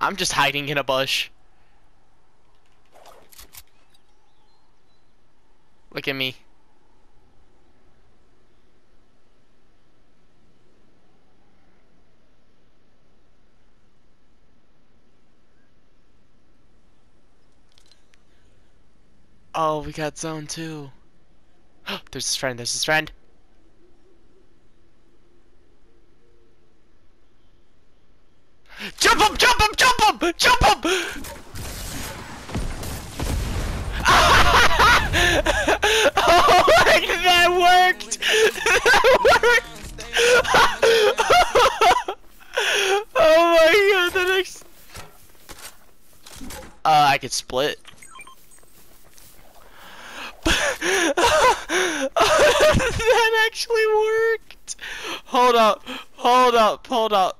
I'm just hiding in a bush. Look at me. Oh, we got zone two. there's his friend, there's his friend. Jump him! Jump him! Jump him! Jump him! oh, my, that worked! That worked! oh my god, the next. Uh, I could split. that actually worked! Hold up, hold up, hold up.